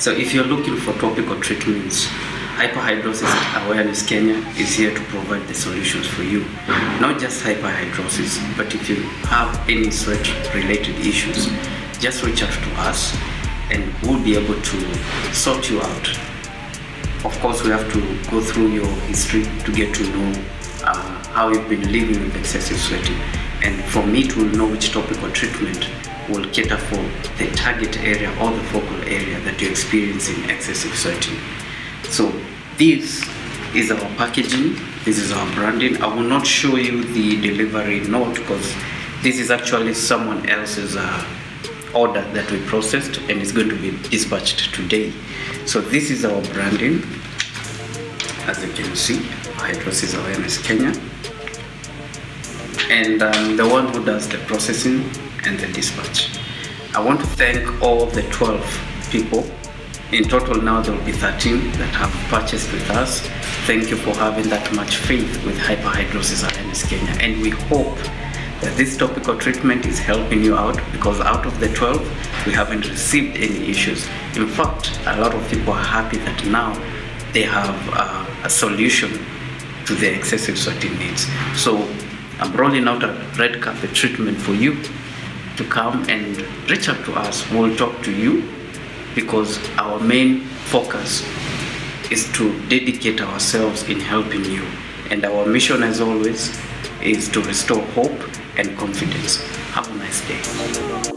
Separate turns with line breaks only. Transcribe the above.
So if you're looking for topical treatments, Hyperhidrosis Awareness Kenya is here to provide the solutions for you. Not just hyperhidrosis, but if you have any sweat related issues, just reach out to us and we'll be able to sort you out. Of course, we have to go through your history to get to know uh, how you've been living with excessive sweating. And for me to know which topical treatment will cater for the target area or the focal area that you're experiencing excessive sweating. So this is our packaging, this is our branding. I will not show you the delivery note because this is actually someone else's uh, order that we processed and is going to be dispatched today. So this is our branding. As you can see, Hydrosis Awareness Kenya. And um, the one who does the processing and the dispatch. I want to thank all the 12 people in total now there will be 13 that have purchased with us. Thank you for having that much faith with Hyperhidrosis Awareness Kenya and we hope that this topical treatment is helping you out because out of the 12 we haven't received any issues. In fact, a lot of people are happy that now they have uh, a solution to their excessive sweating needs. So I'm rolling out a red carpet treatment for you to come and reach out to us. We'll talk to you because our main focus is to dedicate ourselves in helping you. And our mission, as always, is to restore hope and confidence. Have a nice day.